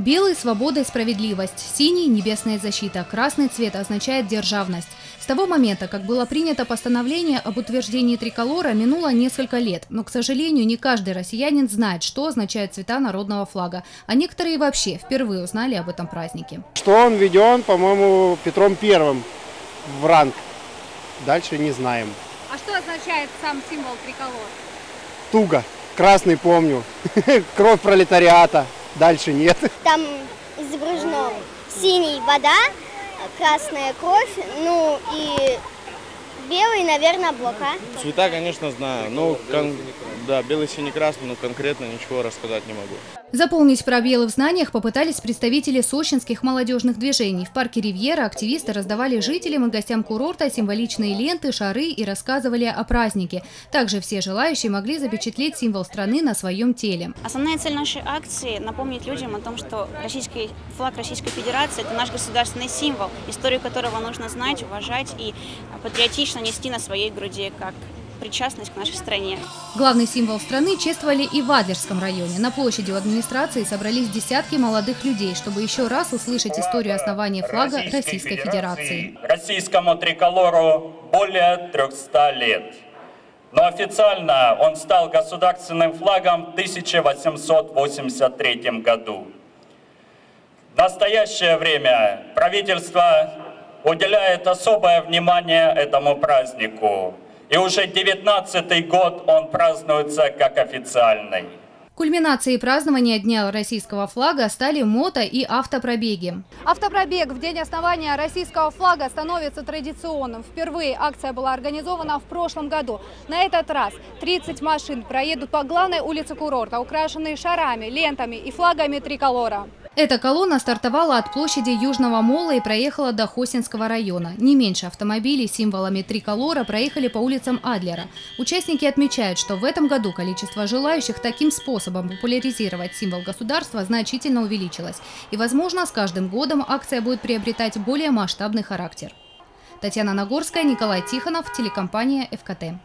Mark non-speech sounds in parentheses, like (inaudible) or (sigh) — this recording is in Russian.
Белый – свобода и справедливость, синий – небесная защита, красный цвет означает державность. С того момента, как было принято постановление об утверждении триколора, минуло несколько лет, но, к сожалению, не каждый россиянин знает, что означают цвета народного флага, а некоторые вообще впервые узнали об этом празднике. Что он введен, по-моему, Петром Первым в ранг. Дальше не знаем. А что означает сам символ триколор? Туго. Красный помню. (laughs) Кровь пролетариата. Дальше нет. Там изображено синий вода, красная кровь, ну и наверное, облака. Цвета, конечно, знаю. Ну, кон- да, белый, синий, красный, но конкретно ничего рассказать не могу. Заполнить пробелы в знаниях попытались представители сочинских молодежных движений. В парке «Ривьера» активисты раздавали жителям и гостям курорта символичные ленты, шары и рассказывали о празднике. Также все желающие могли запечатлеть символ страны на своем теле. Основная цель нашей акции – напомнить людям о том, что российский флаг Российской Федерации – это наш государственный символ, историю которого нужно знать, уважать и патриотично нести на своей груди как причастность к нашей стране. Главный символ страны чествовали и в Адлерском районе. На площади у администрации собрались десятки молодых людей, чтобы еще раз услышать историю основания флага Российской Федерации. Российскому триколору более 300 лет. Но официально он стал государственным флагом в 1883 году. В настоящее время правительство уделяет особое внимание этому празднику. И уже 19 год он празднуется как официальный. Кульминацией празднования Дня российского флага стали мото- и автопробеги. Автопробег в день основания российского флага становится традиционным. Впервые акция была организована в прошлом году. На этот раз 30 машин проедут по главной улице курорта, украшенные шарами, лентами и флагами триколора. Эта колонна стартовала от площади Южного Мола и проехала до Хосинского района. Не меньше автомобилей с символами триколора проехали по улицам Адлера. Участники отмечают, что в этом году количество желающих таким способом популяризировать символ государства значительно увеличилось. И, возможно, с каждым годом акция будет приобретать более масштабный характер. Татьяна Нагорская, Николай Тихонов, телекомпания «ФКТ».